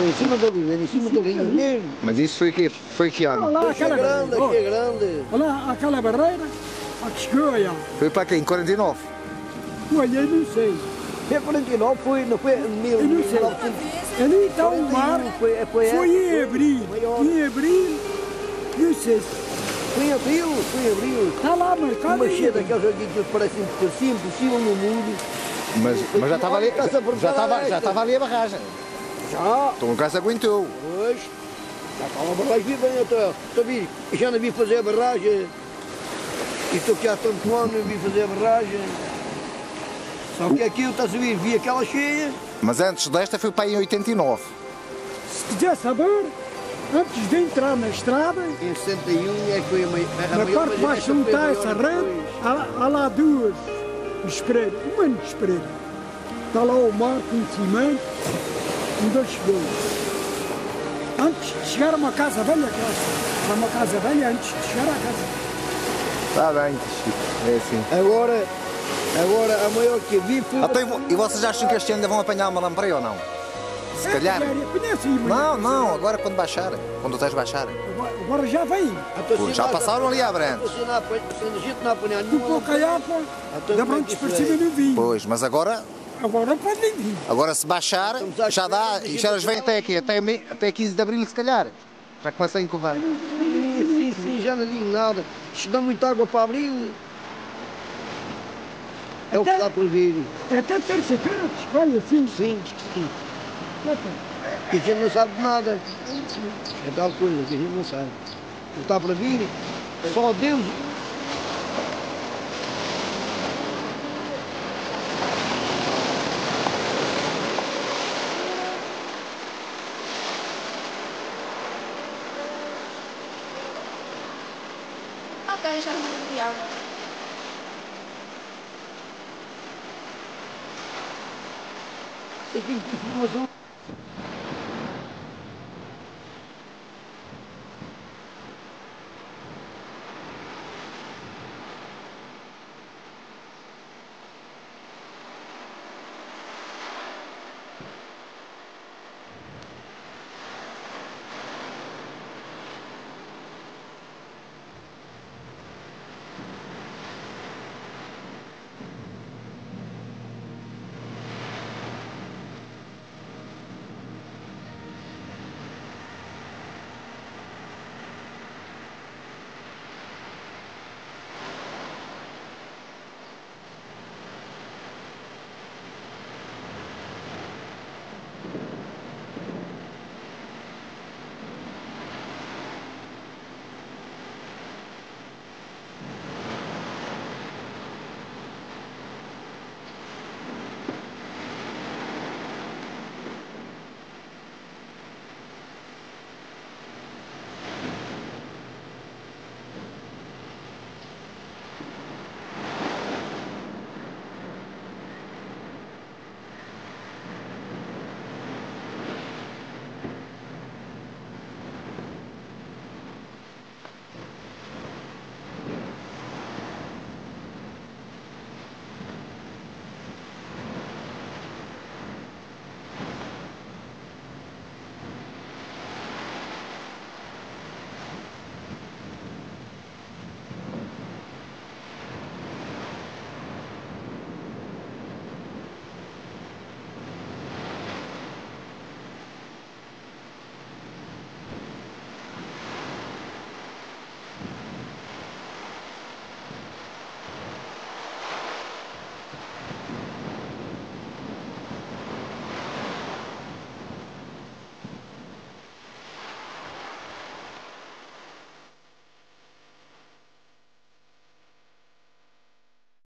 Foi em cima da linha, em cima da linha mesmo. Mas isso foi que, foi que ano? Olha lá Aqui é aquela grande, aqui é grande. Olha lá aquela barreira. Aqui chegou, olha. Foi para quê? Em 49? Olha, eu não sei. Foi 49, foi, não foi em Eu não sei. 1941, Ali está o mar. foi, foi, Foi em abril. Em abril. Não sei. Foi em abril, foi em abril. Está lá marcado. Uma aí. cheia daqueles joguinhos que cima, por cima no mundo. Mas, mas já estava ali, a já estava, já estava ali a barragem. Já, Então o gás aguentou. pois. Já estava a barragem viva, a vir. Eu já não vi fazer a barragem. E estou aqui há tanto ano, não vi fazer a barragem. Só que aqui eu estás a vir, vi aquela cheia. Mas antes desta foi para aí em 89. Se quiser saber, antes de entrar na estrada, Em 61 é que foi a, mai- a na maior, parte mais a juntar maior essa rede, há, há lá duas espreiras, uma de espreira. Está lá o mar com onde ele chegou. Antes de chegar a uma casa velha, que era uma casa velha antes de chegar à casa. Está bem, Chico. É assim. Agora, agora a maior que vi foi. Até, e vocês acham que este ano ainda vão apanhar uma lampreia ou não? Se calhar. Conhece aí, Não, não, agora quando baixar. Quando vocês baixarem. Agora, agora já vem. Pô, já passaram ali à não a não apanhar Do Então, da é Brantes para cima é? não vinha. Pois, mas agora, Agora pode vir. agora se baixar, já dá. E já elas vêm até aqui, até, me- até 15 de Abril se calhar. Já começa a encovar. Sim, sim, já não digo nada. Isto dá muita água para abrir. É o que está por vir. Até terça-feira, olha assim. Sim, sim. E a gente não sabe de nada. É tal coisa que a gente não sabe. O que está para vir, só Deus. Ok, já não de água. Tem que informação.